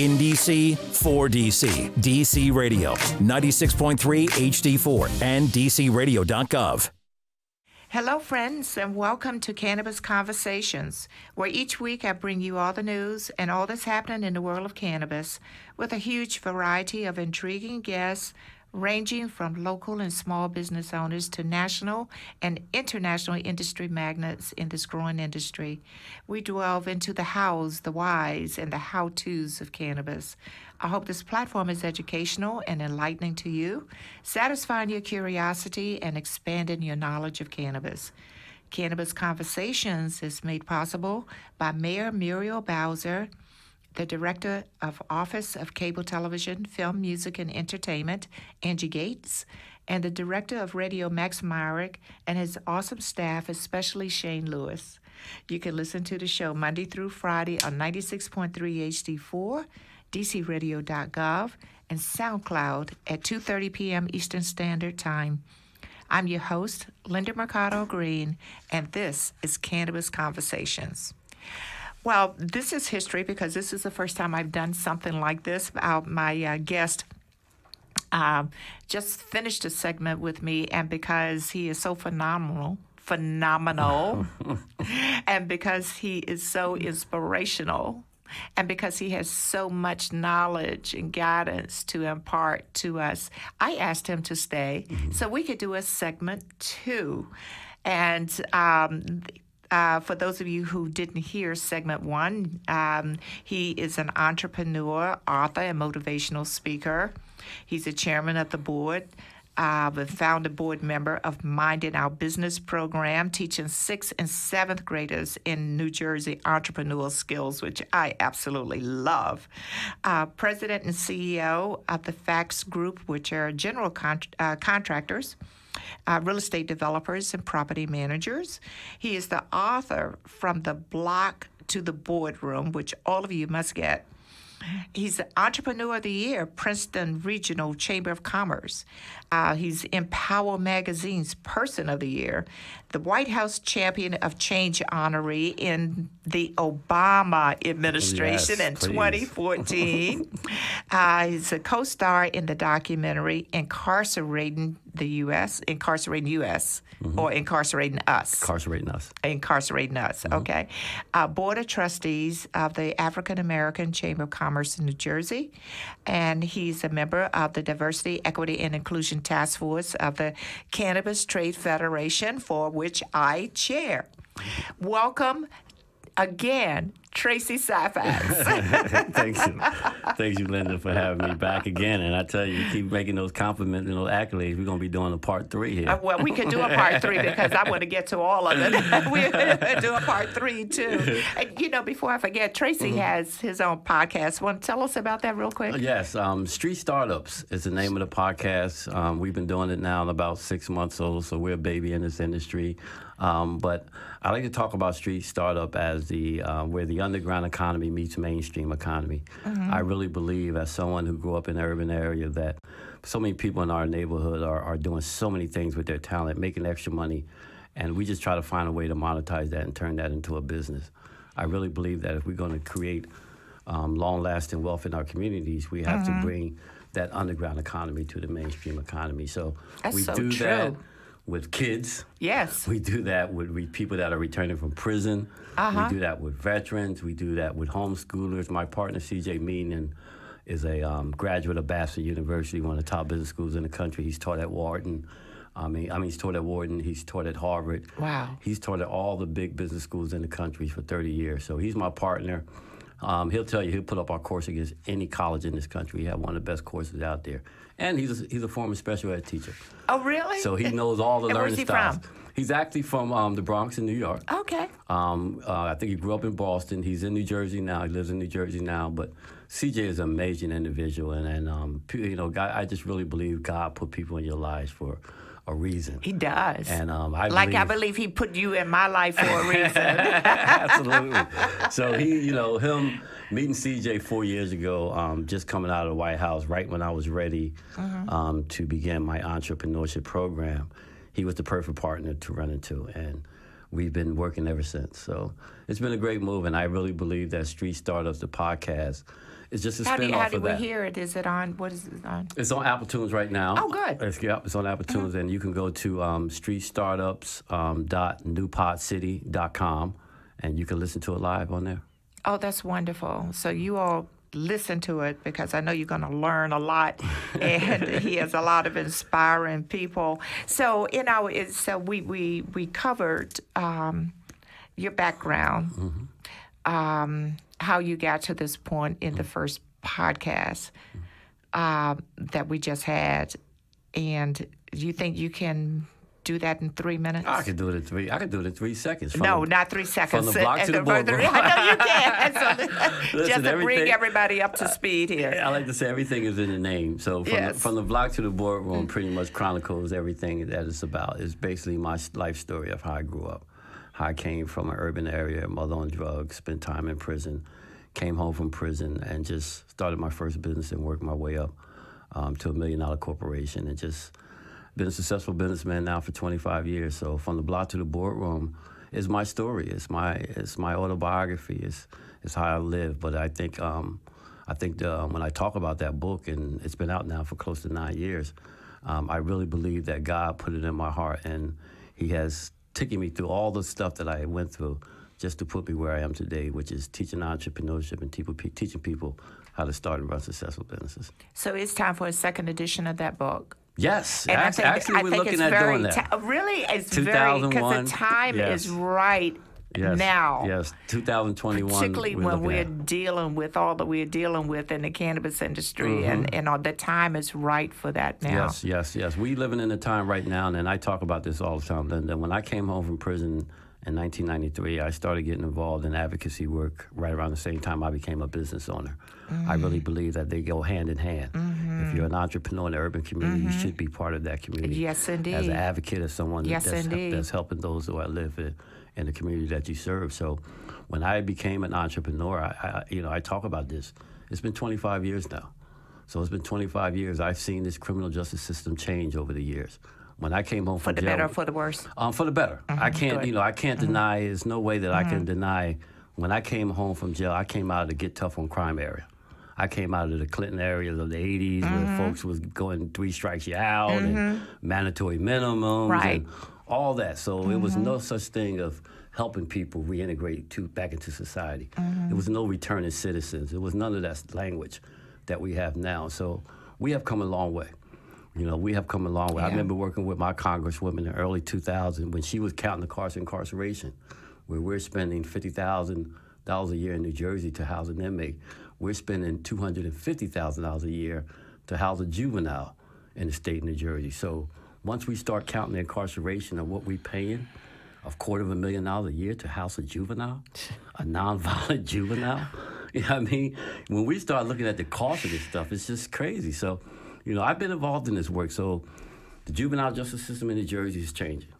In DC, for DC. DC Radio, 96.3 HD4 and DCRadio.gov. Hello, friends, and welcome to Cannabis Conversations, where each week I bring you all the news and all that's happening in the world of cannabis with a huge variety of intriguing guests ranging from local and small business owners to national and international industry magnates in this growing industry. We delve into the hows, the whys, and the how to's of cannabis. I hope this platform is educational and enlightening to you, satisfying your curiosity and expanding your knowledge of cannabis. Cannabis Conversations is made possible by Mayor Muriel Bowser the Director of Office of Cable Television, Film, Music, and Entertainment, Angie Gates, and the Director of Radio, Max Myrick, and his awesome staff, especially Shane Lewis. You can listen to the show Monday through Friday on 96.3 HD4, DCRadio.gov, and SoundCloud at 2.30 p.m. Eastern Standard Time. I'm your host, Linda Mercado Greene, and this is Cannabis Conversations. Well, this is history because this is the first time I've done something like this. Uh, my uh, guest uh, just finished a segment with me, and because he is so phenomenal, phenomenal, and because he is so inspirational, and because he has so much knowledge and guidance to impart to us, I asked him to stay mm-hmm. so we could do a segment two. And um, uh, for those of you who didn't hear segment one, um, he is an entrepreneur, author, and motivational speaker. He's a chairman of the board. Uh, the founder board member of Mind in Our Business program, teaching sixth and seventh graders in New Jersey entrepreneurial skills, which I absolutely love. Uh, president and CEO of the Phax Group, which are general con- uh, contractors uh, real estate developers and property managers. He is the author from the block to the boardroom, which all of you must get. He's the Entrepreneur of the Year, Princeton Regional Chamber of Commerce. Uh, he's Empower Magazine's Person of the Year, the White House Champion of Change honoree in the Obama administration yes, in please. 2014. uh, he's a co star in the documentary Incarcerating the U.S., Incarcerating U.S., mm-hmm. or Incarcerating Us. Incarcerating Us. Incarcerating Us, mm-hmm. okay. Uh, Board of Trustees of the African American Chamber of Commerce in New Jersey. And he's a member of the Diversity, Equity, and Inclusion Task Force of the Cannabis Trade Federation, for which I chair. Welcome again Tracey Syphax. thanks, you. Thank you, Linda, for having me back again. And I tell you, you keep making those compliments and those accolades. We're going to be doing a part three here. Uh, well, we could do a part three because I want to get to all of it. We're going to do a part three, too. And, you know, before I forget, Tracey mm-hmm. has his own podcast. Want to tell us about that real quick? Yes. Um, Street Startups is the name of the podcast. Um, we've been doing it now in about six months old, so we're a baby in this industry. Um, but I like to talk about street startup as the uh, where the underground economy meets mainstream economy. Mm-hmm. I really believe, as someone who grew up in an urban area, that so many people in our neighborhood are, are doing so many things with their talent, making extra money, and we just try to find a way to monetize that and turn that into a business. I really believe that if we're going to create um, long-lasting wealth in our communities, we have mm-hmm. to bring that underground economy to the mainstream economy. So That's we so do true. that with kids. Yes. We do that with people that are returning from prison. Uh-huh. We do that with veterans. We do that with homeschoolers. My partner, CJ Meenan, is a um, graduate of Bassett University, one of the top business schools in the country. He's taught at Wharton. I mean, I mean, he's taught at Wharton. He's taught at Harvard. Wow. He's taught at all the big business schools in the country for 30 years. So he's my partner. Um, he'll tell you he'll put up our course against any college in this country. We have one of the best courses out there and he's a, he's a former special ed teacher. Oh, really? So he knows all the and learning where's he styles. From? He's actually from um, the Bronx in New York. Okay. Um, uh, I think he grew up in Boston. He's in New Jersey now. He lives in New Jersey now. But CJ is an amazing individual, and and um, you know, God, I just really believe God put people in your lives for a reason. He does. And um, I like believe, I believe he put you in my life for a reason. Absolutely. So he, you know, him meeting CJ four years ago, um, just coming out of the White House, right when I was ready mm-hmm. um, to begin my entrepreneurship program, he was the perfect partner to run into, and we've been working ever since. So it's been a great move, and I really believe that Street Startups, the podcast, It's just a How do, spin how off do of we hear it? Is it on? What is it on? It's on Apple Tunes right now. Oh, good. Mm-hmm. It's, yeah, it's on Apple Tunes, and you can go to um, streetstartups um, and you can listen to it live on there. Oh, that's wonderful. So you all listen to it because I know you're going to learn a lot, and he has a lot of inspiring people. So you know, it's, so we we we covered um, your background, um, how you got to this point in the first podcast um, that we just had, and you think you can do that in three minutes? I could do it in three. I could do it in three seconds. From No, the- not three seconds. From the block to the boardroom. I know you can. So, Listen, just to bring everybody up to speed here. I like to say everything is in the name. So from, Yes. the, from the block to the boardroom, pretty much chronicles everything that it's about. It's basically my life story of how I grew up, how I came from an urban area, mother on drugs, spent time in prison, came home from prison, and just started my first business and worked my way up um, to a million dollar corporation, and just been a successful businessman now for 25 years. So from the block to the boardroom is my story. It's my it's my autobiography. It's it's how I live. But I think um, I think the, when I talk about that book, and it's been out now for close to nine years, um, I really believe that God put it in my heart, and He has taken me through all the stuff that I went through just to put me where I am today, which is teaching entrepreneurship and people, teaching people how to start and run successful businesses. So it's time for a second edition of that book. Yes, And I think, actually, I we're think looking at very doing that. ti- really, it's very because 2001, the time yes. is right Yes, now. Yes, 2021. Particularly we're when we're at. dealing with all that we're dealing with in the cannabis industry, Mm-hmm. and, and all, the time is right for that now. Yes, yes, yes. We're living in a time right now, and I talk about this all the time. Linda. When I came home from prison in 1993, I started getting involved in advocacy work right around the same time I became a business owner. I really mm-hmm. believe that they go hand in hand. If you're an mm-hmm. entrepreneur in the urban community, you should mm-hmm. be part of that community. Yes, indeed. As an advocate, of someone Yes, that's, indeed. that's helping those who I live in, in the community that you serve. So, when I became an entrepreneur, I, I you know I talk about this. It's been 25 years now. So it's been 25 years. I've seen this criminal justice system change over the years. When I came home For the jail, better or for the worse? um, for the better. I can't, good. Mm-hmm. you know, I can't deny. There's no way that I can deny. When I came home from jail, I came out of the get tough on crime area. I came out of the Clinton areas of the 80s Mm-hmm. where folks was going three strikes you out and mm-hmm. mandatory minimums Right. and all that. So it was mm-hmm. no such thing of helping people reintegrate to back into society. There mm-hmm. was no returning citizens. There was none of that language that we have now. So we have come a long way. You know, we have come a long way. I remember working with my congresswoman in the early 2000s when she was counting the cost of incarceration, where we're spending $50,000 a year in New Jersey to house an inmate. We're spending $250,000 a year to house a juvenile in the state of New Jersey. So once we start counting the incarceration of what we're paying, a quarter of a million dollars a year to house a juvenile, a nonviolent juvenile. You know what I mean? When we start looking at the cost of this stuff, it's just crazy. So, you know, I've been involved in this work. So, the juvenile justice system in New Jersey is changing.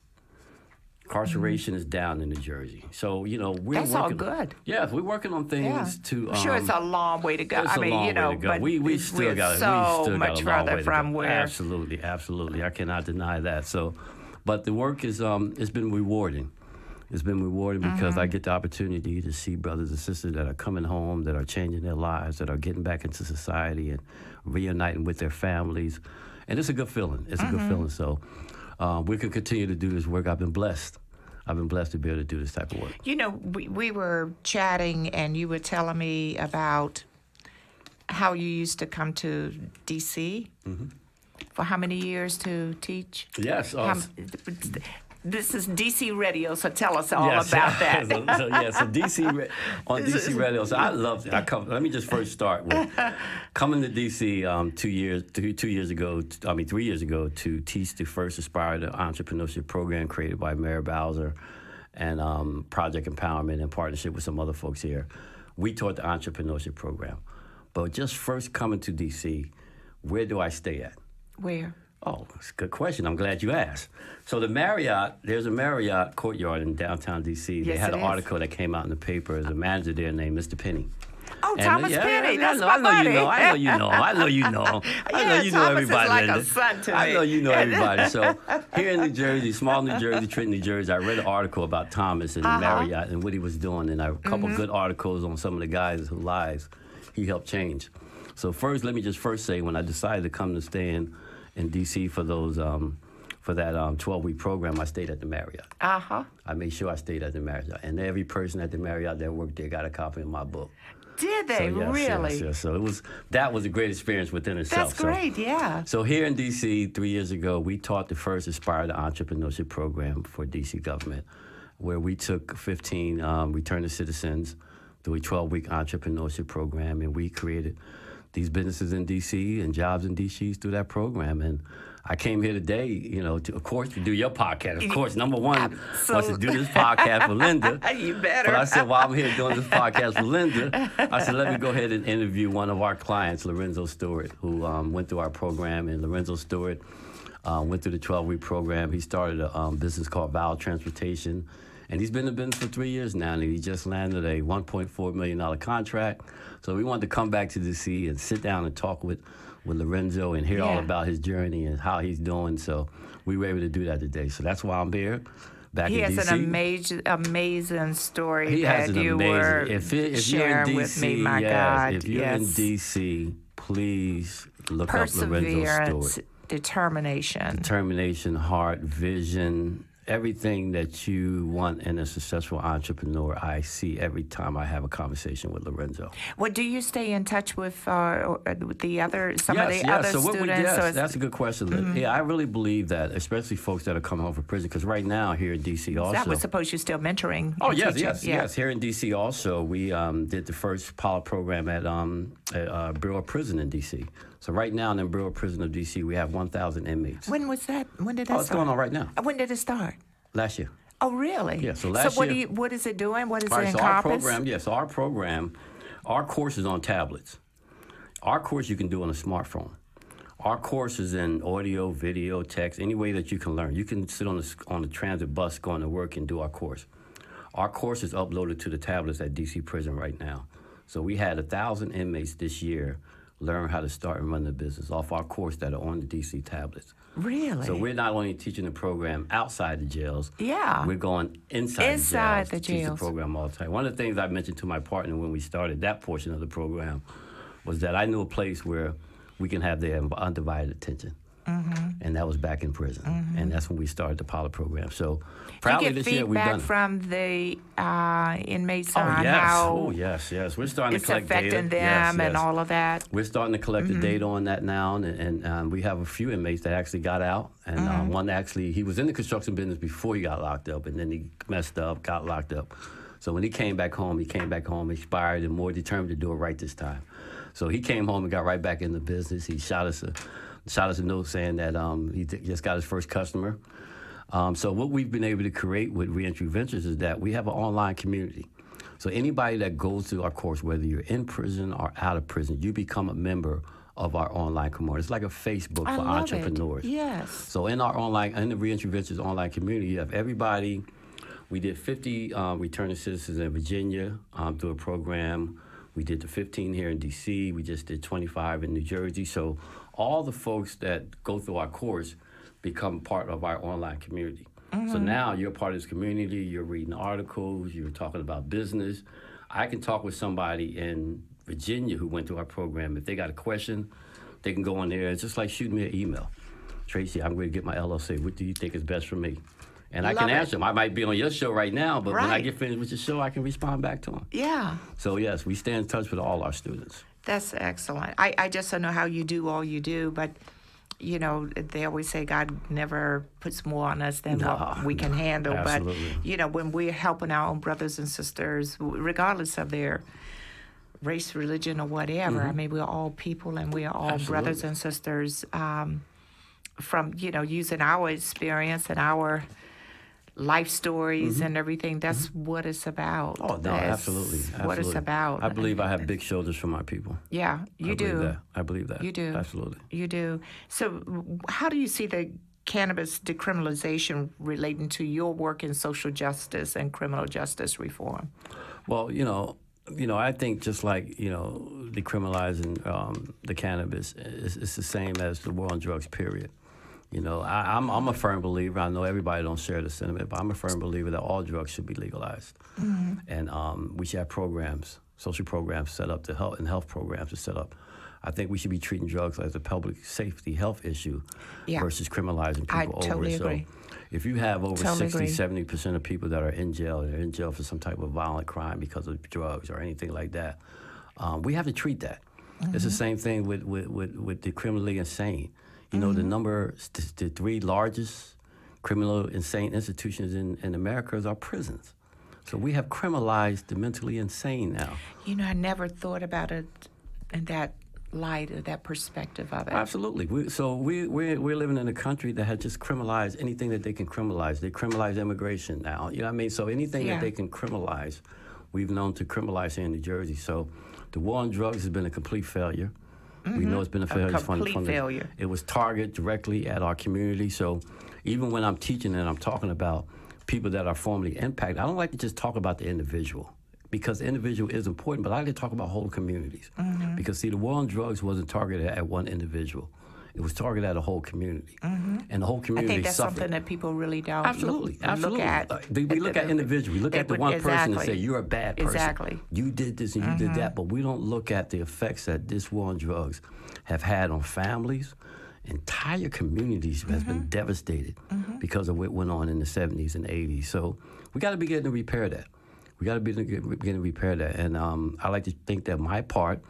Incarceration is down in New Jersey. So, you know, we're That's all working, good. Yes, we're working on things Yeah. to. I'm sure it's a um, long way to go. it's I a mean, long you know, way to go. but we we still got so we still much got a further from where. Absolutely, absolutely. I cannot deny that. So, but the work is um it's been rewarding. It's been rewarding because Mm-hmm. I get the opportunity to see brothers and sisters that are coming home, that are changing their lives, that are getting back into society and reuniting with their families, and it's a good feeling. It's a Mm-hmm. good feeling. So, uh, we can continue to do this work. I've been blessed. I've been blessed to be able to do this type of work. You know, we, we were chatting, and you were telling me about how you used to come to D.C. Mm-hmm. for how many years to teach? Yes. How- this is DC Radio, so tell us all Yes. about that. so, so, yeah, so DC on DC radio. So I love. I come. Let me just first start with coming to DC um, two years two, two years ago. I mean three years ago to teach the first Aspire to Entrepreneurship program created by Mayor Bowser and um, Project Empowerment in partnership with some other folks here. We taught the entrepreneurship program, but just first coming to DC, where do I stay at? Where? Oh, it's a good question. I'm glad you asked. So the Marriott, there's a Marriott Courtyard in downtown D.C. Yes, they had an is. article that came out in the paper. There's a manager there named Mr. Penny. Oh, And, Thomas yeah, Penny. yeah, That's I my know, I know buddy. you know. I know you know. I know you know. I know Yeah, you know Thomas is everybody. like a son to me. I know you know everybody. So here in New Jersey, small New Jersey, Trenton, New Jersey, I read an article about Thomas and Uh-huh. Marriott and what he was doing, and a couple good articles on some of the guys whose lives he helped change. So first, let me just first say, when I decided to come to stay in, D.C. for those um, for that 12-week program, I stayed at the Marriott. Uh huh. I made sure I stayed at the Marriott, and every person at the Marriott that worked there got a copy of my book. Did they So, yes, really? Yes, yes. So it was that was a great experience within itself. That's So- great. Yeah. so here in DC, three years ago, we taught the first Aspire to Entrepreneurship program for DC government, where we took 15 um, returning citizens through a 12-week entrepreneurship program, and we created these businesses in DC and jobs in DC through that program. And I came here today, you know, to, of course, to do your podcast. Of course, number one was to do this podcast for Linda. You better. But I said, while I'm here doing this podcast with Linda, I said, let me go ahead and interview one of our clients, Lorenzo Stewart, who um, went through our program. And Lorenzo Stewart um, went through the 12 week program. He started a um, business called Val Transportation. And he's been in business for three years now, and he just landed a $1.4 million contract. So we wanted to come back to DC and sit down and talk with, with Lorenzo and hear all about his journey and how he's doing. So we were able to do that today. So that's why I'm here. Back He in has DC. an amazing, amazing story He that has an you amazing. were if it, if you're in sharing DC, with me. My yes, God, if you're yes. in DC, please look up Lorenzo Perseverance, Stewart. determination. Determination, heart, vision, everything that you want in a successful entrepreneur. I see every time I have a conversation with Lorenzo. Well, do you stay in touch with, uh, uh, with the other some of the yes, yes. other so what students? we, yes, So that's a good question. Lynn. Yeah, I really believe that, especially folks that are coming home from prison, because right now here in DC also. that was supposed you're still mentoring. Oh yes, teaching. yes, yeah. yes. Here in DC, also we um, did the first pilot program at, um, at uh, Bureau of Prison in DC. So right now in the Bureau Prison of DC, we have 1,000 inmates. When was that? When did that Oh, it's start? going on right now. When did it start? Last year. Oh, really? Yeah, so last what year- do you, what is it doing? What does All it right, so our program, yes, our program, our course is on tablets. Our course you can do on a smartphone. Our course is in audio, video, text, any way that you can learn. You can sit on the on the transit bus going to work and do our course. Our course is uploaded to the tablets at DC Prison right now. So we had a thousand inmates this year learn how to start and run the business off our course that are on the DC tablets. Really? So we're not only teaching the program outside the jails. Yeah. We're going inside, Inside the the jails. teach the program all the time. One of the things I mentioned to my partner when we started that portion of the program was that I knew a place where we can have their undivided attention. Mm-hmm. And that was back in prison. And that's when we started the pilot program. So you proudly get this year we've feedback done it. from the uh, inmates Oh on yes, how oh yes, yes. We're starting it's to collect affecting data. them Yes, and yes. all of that. We're starting to collect Mm-hmm. the data on that now, and, and um, we have a few inmates that actually got out. And Mm-hmm. um, one actually, he was in the construction business before he got locked up, and then he messed up, got locked up. So when he came back home, he came back home inspired and more determined to do it right this time. So he came home and got right back in the business. He shot us a shot us a note saying that um, he just got his first customer. Um, so what we've been able to create with Reentry Ventures is that we have an online community. So anybody that goes through our course, whether you're in prison or out of prison, you become a member of our online community. It's like a Facebook I for entrepreneurs. It. Yes. So in our online, in the Reentry Ventures online community, you have everybody. We did 50 um, returning citizens in Virginia um, through a program. We did the 15 here in D.C. We just did 25 in New Jersey. So all the folks that go through our course become part of our online community. So mm-hmm. now you're part of this community. You're reading articles. You're talking about business. I can talk with somebody in Virginia who went through our program. If they got a question, they can go on there. It's just like shooting me an email. Tracey, I'm going to get my LLC. What do you think is best for me? And I Love can it. answer them. I might be on your show right now, but when I get finished with your show, I can respond back to them. Yeah. So, yes, we stay in touch with all our students. That's excellent. I, I just don't know how you do all you do, but you know, they always say God never puts more on us than No, what we can no, handle. absolutely. But you know, when we're helping our own brothers and sisters, regardless of their race, religion, or whatever, I mean, we're all people and we are all brothers Mm-hmm. And sisters. Um, from you know, using our experience and our life stories and everything. That's what it's about. Mm-hmm. Oh, no, That's absolutely. What it's about. I believe I have big shoulders for my people. Yeah, you I do. Believe. I believe that. You do. Absolutely. You do. So, how do you see the cannabis decriminalization relating to your work in social justice and criminal justice reform? Well, you know, you know, I think just like you know, decriminalizing um, the cannabis is, is the same as the war on drugs. Period. You know, I, I'm I'm a firm believer. I know everybody don't share the sentiment, but I'm a firm believer that all drugs should be legalized, and um, we should have programs social programs set up to help and health programs to set up. I think we should be treating drugs as a public safety health issue Yeah. versus criminalizing people I over totally it. agree. So if you have over Totally 60, agree. 70 percent of people that are in jail, they're in jail for some type of violent crime because of drugs or anything like that, um, we have to treat that. It's Mm-hmm. the same thing with, with, with, with the criminally insane. You know, Mm-hmm. the number, the three largest criminal insane institutions in, in America is our prisons. So we have criminalized the mentally insane now. You know, I never thought about it in that light or that perspective of it. Absolutely. We, so we, we're, we're living in a country that has just criminalized anything that they can criminalize. They criminalize immigration now. You know what I mean? So anything Yeah. that they can criminalize, we've known to criminalize here in New Jersey. So the war on drugs has been a complete failure. We know it's been a failure. from- complete failure. it was targeted directly at our community. So even when I'm teaching and I'm talking about people that are formally impacted, I don't like to just talk about the individual because the individual is important, but I like to talk about whole communities. Mm-hmm. Because see, the war on drugs wasn't targeted at one individual. It was targeted at a whole community, and the whole Mm-hmm. I think that's suffered. something that people really don't Absolutely, look, absolutely. look at. Uh, we look at individuals. We look at the would- one person and say, "You're a bad person. Exactly. Mm-hmm. You did this and you did that." But we don't look at the effects that this war on drugs have had on families. Entire communities has Mm-hmm. been devastated because of what went on in the 70s and 80s. So we got to begin to repair that. We got to begin to repair that. And um, I like to think that my part,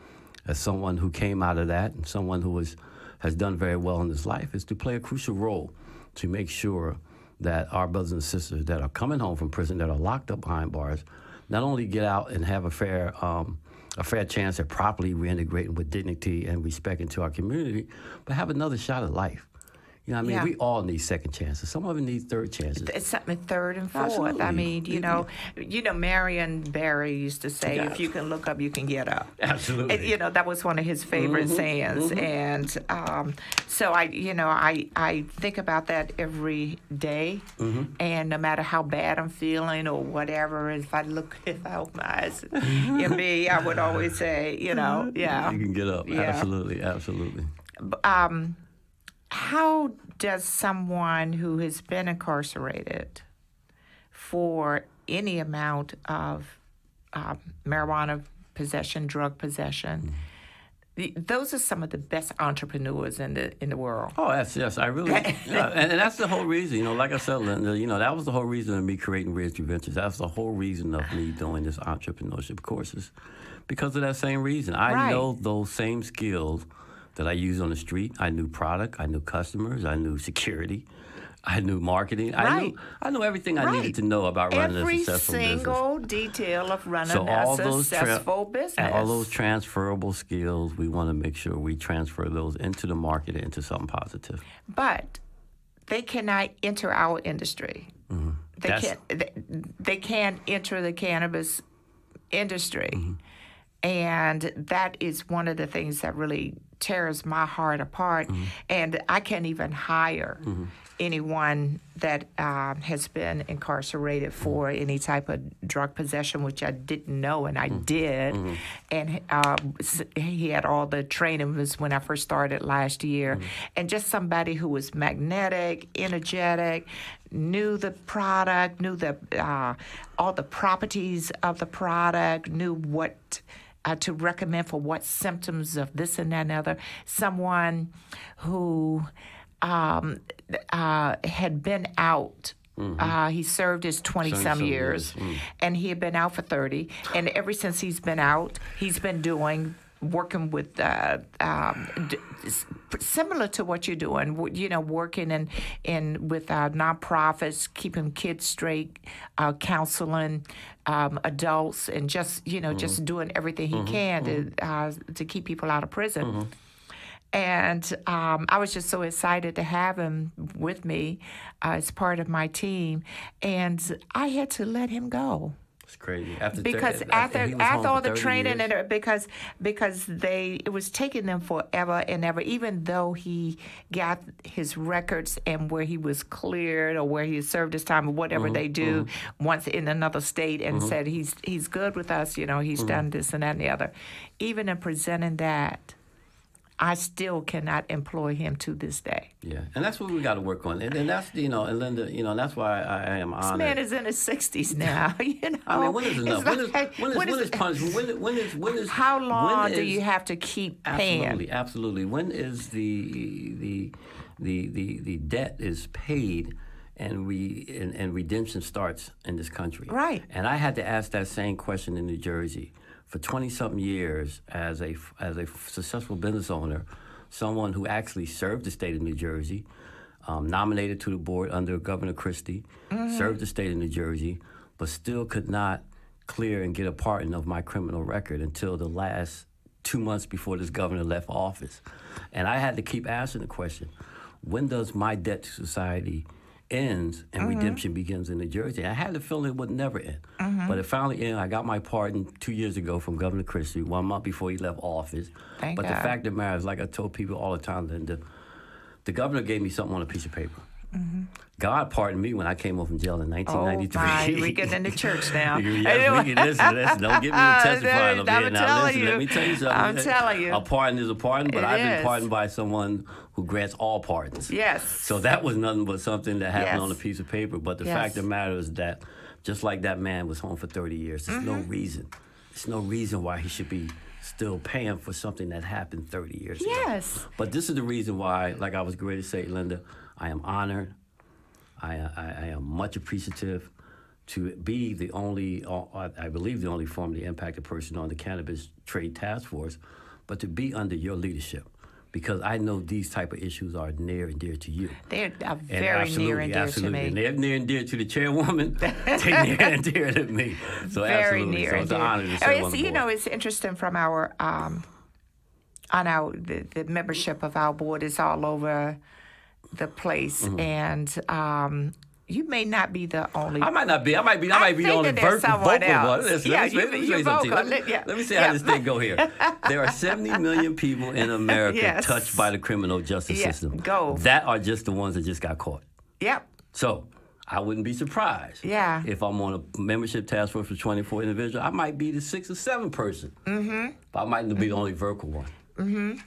as someone who came out of that and someone who was has done very well in his life, is to play a crucial role to make sure that our brothers and sisters that are coming home from prison, that are locked up behind bars, not only get out and have a fair um, a fair chance at properly reintegrating with dignity and respect into our community, but have another shot at life. You know I mean? Yeah. We all need second chances. Some of them need third chances. It's something third and fourth. I mean, you know, you know, Marion Barry used to say, Yeah. "If you can look up, you can get up." Absolutely. And, you know, that was one of his favorite Mm-hmm. sayings, and um, so I, you know, I I think about that every day. Mm-hmm. and no matter how bad I'm feeling or whatever, if I look, if I open my eyes Mm-hmm. me, I would always say, you know, yeah. You can get up. Yeah. Absolutely, absolutely. um, how does someone who has been incarcerated for any amount of um, marijuana possession, drug possession, the, those are some of the best entrepreneurs in the in the world. Oh, yes, yes. I really, yeah, and, and that's the whole reason. You know, like I said, Linda, you know, that was the whole reason of me creating Reentry Ventures. That's the whole reason of me doing this entrepreneurship courses, because of that same reason. I Right. know those same skills that I use on the street. I knew product. I knew customers. I knew security. I knew marketing. I knew I knew everything I needed to know about running Every a successful business. Every single detail of running So all a those tra- successful business. all those transferable skills, we want to make sure we transfer those into the market into something positive. but they cannot enter our industry. They Mm-hmm. That's- can't. They, they can't enter the cannabis industry, Mm-hmm. And that is one of the things that really tears my heart apart. Mm-hmm. And I can't even hire anyone that um, has been incarcerated for any type of drug possession, which I didn't know, and I did. And uh, he had all the training was when I first started last year, and just somebody who was magnetic, energetic, knew the product, knew the uh, all the properties of the product, knew what uh, to recommend for what symptoms of this and that and other. Someone who um, uh, had been out. Uh, he served his 20 some 20-some years, years, and he had been out for 30. And ever since he's been out, he's been doing working with uh, um, d- similar to what you're doing you know working in in with uh, nonprofits keeping kids straight uh, counseling um, adults and just you know just doing everything he can to uh, to keep people out of prison. And um, I was just so excited to have him with me uh, as part of my team, and I had to let him go It's crazy. After because thir- after home after all the training years. and because because they it was taking them forever and ever even though he got his records and where he was cleared or where he served his time or whatever Mm-hmm, they do once in another state and said he's he's good with us you know Mm-hmm. he's done this and that and the other even in presenting that I still cannot employ him to this day. Yeah, and that's what we got to work on, and, and that's you know, and Linda, you know, that's why I, I am honored. This man is in his sixties now. You know, I mean, when is enough? When is, like, when is, when is- is punishment? When, is- when is when is how long when do is- you have to keep paying? Absolutely, absolutely. When is the the the the the debt is paid and we and, and redemption starts in this country? Right. And I had to ask that same question in New Jersey for twenty something years as a as a successful business owner, someone who actually served the state of New Jersey. Um, nominated to the board under Governor Christie, served the state of New Jersey, but still could not clear and get a pardon of my criminal record until the last two months before this governor left office. And I had to keep asking the question when does my debt to society ends and mm-hmm. redemption begins in New Jersey? I had the feeling it would never end. Mm-hmm. But it finally ended. I got my pardon two years ago from Governor Christie, one month before he left office. Thank but the fact of the matter is, like I told people all the time, Linda, the governor gave me something on a piece of paper. God pardoned me when I came home from jail in Mm-hmm. Oh 1993. my, we getting into church now. yes, we can listen, listen. Don't get me Uh, testifying over I'm here now. Listen, you. let me tell you something. I'm telling you. A pardon is a pardon, but It I've been pardoned by someone who grants all pardons. Yes. So that was nothing but something that happened Yes. on a piece of paper. But the Yes. fact of the matter is that just like that man was home for 30 years, there's no Mm-hmm. reason. There's no reason why he should be still paying for something that happened 30 years ago. Yes. But this is the reason why, like I was going to say, Linda, I am honored. I, I, I am much appreciative to be the only, uh, I believe, the only formerly impacted person on the Cannabis Trade Task Force, but to be under your leadership, because I know these type of issues are near and dear to you. They're uh, very near and dear absolutely. to And me. they're near and dear to the chairwoman. they're near and dear to me. So Very absolutely. near so and it's dear. an honor to Oh, serve it's- on the you know, it's interesting from our um, on our the, the membership of our board is all over the place, Mm-hmm. and um, you may not be the only. I might not be. I might be. I I might be the only that vocal one. Listen, Yeah, let me, you- let me you vocal. Let me, yeah. let me see Yeah. how this thing go here. There are 70 million people in America Yes. touched by the criminal justice Yeah, system. go. That are just the ones that just got caught. Yep. So I wouldn't be surprised. Yeah. If I'm on a membership task force for 24 individuals, I might be the sixth or seventh person. Mm-hmm. But I might not be the only vocal one.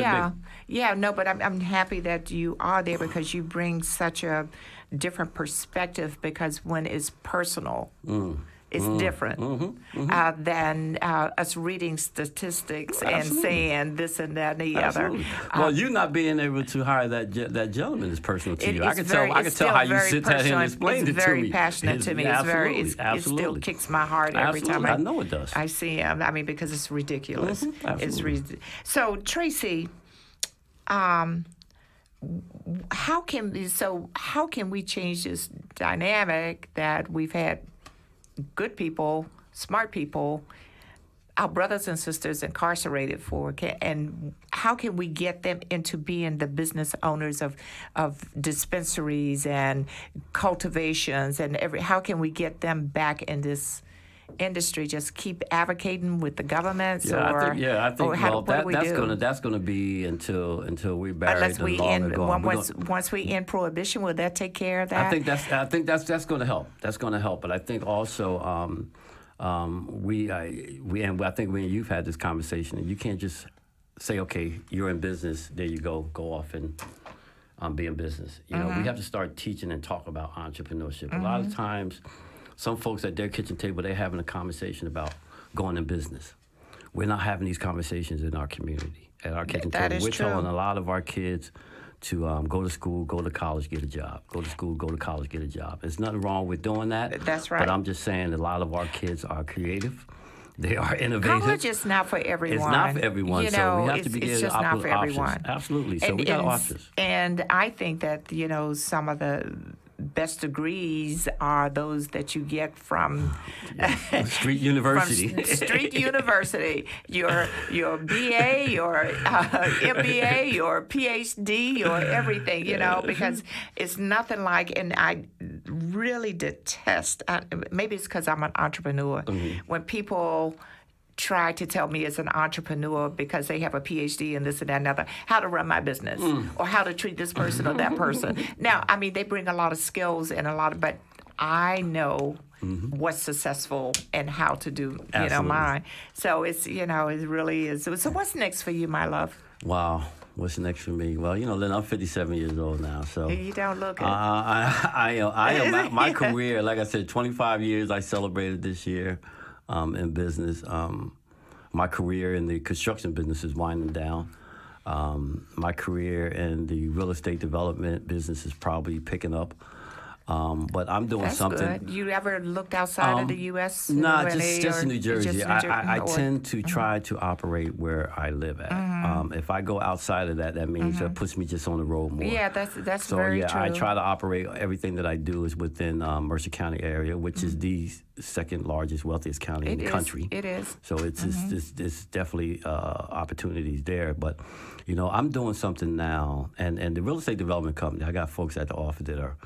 Yeah, yeah, no, but I'm, I'm happy that you are there because you bring such a different perspective because when it's personal, Mm. It's different Uh, than uh, us reading statistics and saying this and that and the other. Absolutely. well, you not being able to hire that ge- that gentleman is personal to you. I can tell. I can tell how you sit there and personal. explain it's it to me. very passionate to me. It's very, it's, absolutely, it still kicks my heart every time I, I know it does. I see him. I mean, because it's ridiculous. Mhm, It's absolutely. re- so Tracey. Um, how can so how can we change this dynamic that we've had good people, smart people, our brothers and sisters incarcerated for, and how can we get them into being the business owners of of dispensaries and cultivations and every? How can we get them back in this? Industry, just keep advocating with the governments, Yeah, or I think, yeah, I think how, well, that, that's do? gonna that's gonna be until until we buried Unless we long end. Once gonna- once we end prohibition, will that take care of that? I think that's I think that's that's going to help. That's going to help. But I think also um, um, we I, we and I think when you've had this conversation, and you can't just say, okay, you're in business. There you go. Go off and um, be in business. You know, we have to start teaching and talk about entrepreneurship. A lot of times, some folks at their kitchen table they're having a conversation about going in business. We're not having these conversations in our community at our kitchen that table. is We're true. telling a lot of our kids to um, go to school, go to college, get a job. Go to school, go to college, get a job. There's nothing wrong with doing that. That's right. But I'm just saying a lot of our kids are creative. They are innovative. College is not for everyone. It's not for everyone, You so we have to be it's just not for options. everyone. Absolutely. So we got and, options. And I think that you know some of the best degrees are those that you get from Street University. S- Street University. Your your BA, your uh, MBA, your PhD, your everything. You know, because it's nothing like. And I really detest. I, maybe it's because I'm an entrepreneur. Mm-hmm. When people try to tell me as an entrepreneur because they have a PhD in this and that and other how to run my business Mm. or how to treat this person or that person. Now, I mean, they bring a lot of skills and a lot of, but I know what's successful and how to do, you know, Mm-hmm. Mine. So it's, you know, it really is. So what's next for you, my love? Wow. What's next for me? Well, you know, Lynn, I'm 57 years old now, so You don't look it. uh, I, I, am, I am my, my career. Like I said, 25 years. I celebrated this year um, in business. Um, my career in the construction business is winding down. Um, my career in the real estate development business is probably picking up. Um, but I'm doing That's something. good. You ever looked outside of the U.S. No, really, just, just in New Jersey. New I, Jer- I, I or- tend to try to operate where I live at. Um, if I go outside of that, that means that puts me just on the road more. Yeah, that's that's So very yeah, true. I try to operate everything that I do is within um, Mercer County area, which is the second largest, wealthiest county in Mm-hmm. The is. country. It is. So it's it's, it's, it's definitely uh, opportunities there. But you know, I'm doing something now, and and the real estate development company. I got folks at the office that are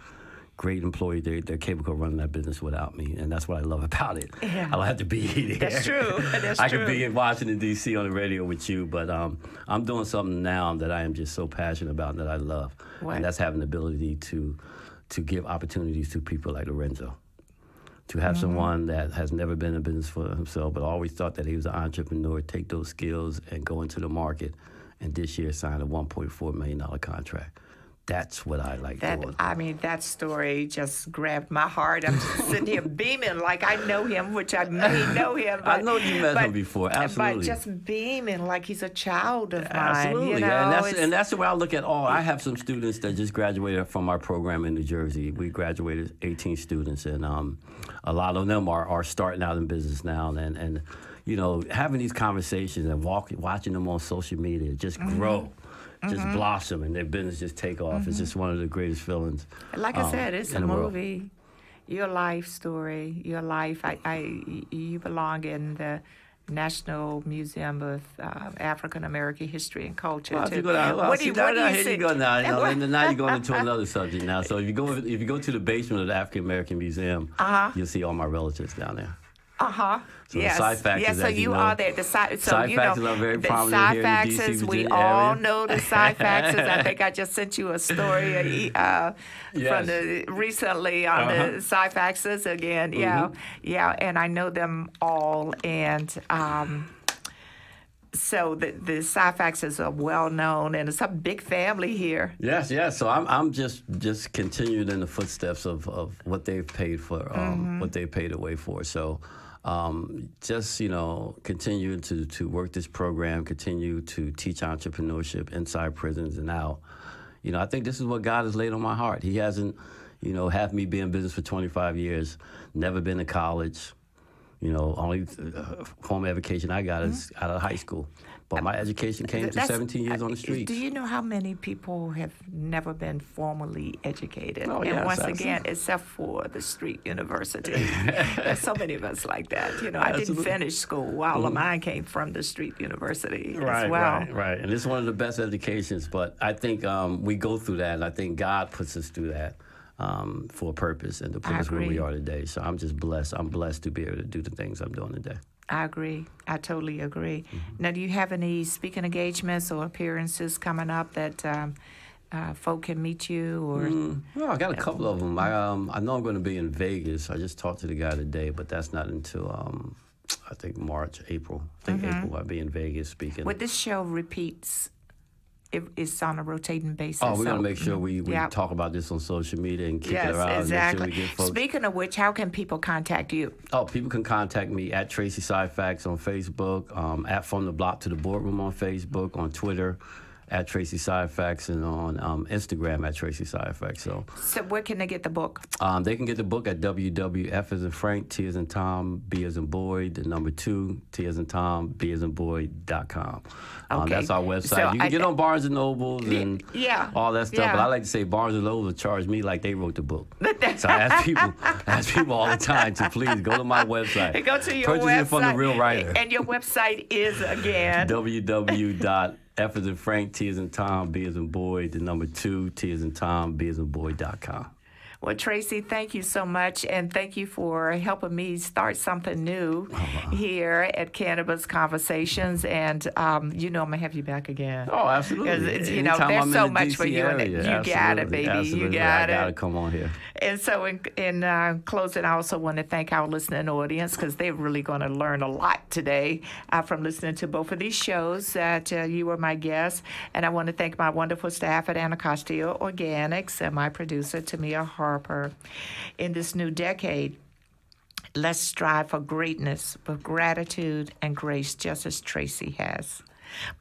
great employee. They're, they're capable of running that business without me, and that's what I love about it. Yeah. I don't have to be there. That's true. That's I true. could be in Washington D.C. on the radio with you, but um, I'm doing something now that I am just so passionate about and that I love, What? and that's having the ability to to give opportunities to people like Lorenzo. To have Mm-hmm. someone that has never been in business for himself, but always thought that he was an entrepreneur, take those skills and go into the market, and this year sign a 1.4 million dollar contract. That's what I like That doing. I mean, that story just grabbed my heart. I'm sitting here beaming like I know him, which I may know him. But, I know you met but, him before, absolutely. But just beaming like he's a child of mine. Absolutely, You know, and that's it's- and that's the way I look at all. I have some students that just graduated from our program in New Jersey. We graduated 18 students, and um, a lot of them are, are starting out in business now. And and you know, having these conversations and walking, watching them on social media just Mm-hmm. grow, just blossom, and their business just take off. It's just one of the greatest feelings. Like I um, said, it's a in the world. movie. Your life story, your life. I, I, you belong in the National Museum of uh, African American History and Culture. Well, if too. go down, well, what do you, what do you here see? you go now. Now, What- and now you're going into another subject now. So if you go if you go to the basement of the African American Museum, Uh-huh. you'll see all my relatives down there. Uh huh. So the yes. Syphaxes, yes. So you you know- are there. The Sy- so you know are very the prominent here in the DC, We Virginia all know the Syphaxes. I think I just sent you a story uh, Yes. from the recently on Uh-huh. the Syphaxes again. Yeah, yeah, and I know them all. And um, so the the Syphaxes are well known, and it's a big family here. Yes, yes. So I'm I'm just just continuing in the footsteps of, of what they've paid for, um, what they paid away for. So um, just you know, continue to to work this program, continue to teach entrepreneurship inside prisons and out. You know, I think this is what God has laid on my heart. He hasn't, you know, have me be in business for 25 years, never been to college. You know, only uh, form of education I got is out of high school. But my education came to 17 years on the uh, streets. Do you know how many people have never been formally educated? Oh, and yes, once absolutely. again, except for the street university. There's so many of us like that. You know, I didn't Mm-hmm. finish school. All of mine came from the street university right, as well. Right, right. And it's one of the best educations. But I think um, we go through that, and I think God puts us through that um, for a purpose and to put us where we are today. So I'm just blessed. I'm blessed to be able to do the things I'm doing today. I agree. I totally agree. Mm-hmm. Now, do you have any speaking engagements or appearances coming up that um, uh, folk can meet you? Or Mm, well, I got a couple of them. I um, I know I'm going to be in Vegas. I just talked to the guy today, but that's not until um, I think March, April. I think Mm-hmm. April I'll be in Vegas speaking. Well, this show repeats. It, it's on a rotating basis. Oh, we're so- gonna make sure we, we Yeah. talk about this on social media and kick Yes, it around. exactly. Sure we. Speaking of which, how can people contact you? Oh, people can contact me at Tracey Syphax on Facebook, um, at From the Block to the Boardroom on Facebook, on Twitter, at Tracey Syphax, and on um, Instagram at Tracey Syphax. So So, where can they get the book? um, they can get the book at WWF as in Frank, T as in Tom, B as in Boy, the number two, T as in Tom, B as in Boy dot com. Um, Okay. that's our website. So you can I- get on Barnes and Nobles and yeah, all that stuff. But. I like to say Barnes and Nobles charge me like they wrote the book. so I ask people, I ask people all the time to please go to my website. Go to your Purchase website. it from the real writer. And your website is again. www.f as in Frank, T as in Tom, B as in Boy, the number two, T as in Tom, B as in Boy.com. Well, Tracey, thank you so much, and thank you for helping me start something new oh, here at Cannabis Conversations. And um, you know, I'm gonna have you back again. Oh, absolutely. You know, there's so much DC for you, and you absolutely. got it, baby. Absolutely. You got I it. Gotta come on here. And so, in, in uh, closing, I also want to thank our listening audience because they're really going to learn a lot today uh, from listening to both of these shows. That uh, you were my guest, and I want to thank my wonderful staff at Anacostia Organics and my producer Tamia Harper. In this new decade. Let's strive for greatness with gratitude and grace, just as Tracey has.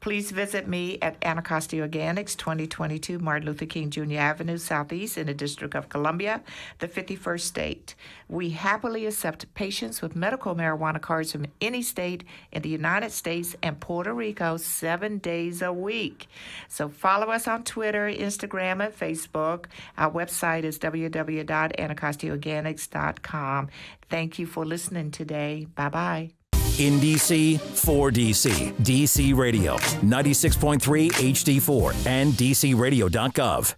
Please visit me at Anacostia Organics, 2022 Martin Luther King Jr. Avenue, Southeast in the District of Columbia, the 51st state. We happily accept patients with medical marijuana cards from any state in the United States and Puerto Rico seven days a week. So follow us on Twitter, Instagram, and Facebook. Our website is www.anacostiaorganics.com. Thank you for listening today. Bye bye. In DC, for DC, DC Radio, 96.3 HD4, and DCRadio.gov.